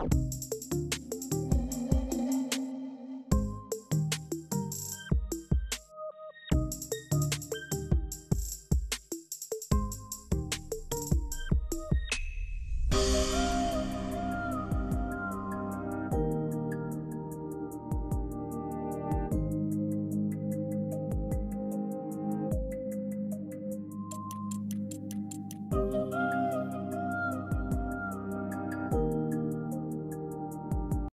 you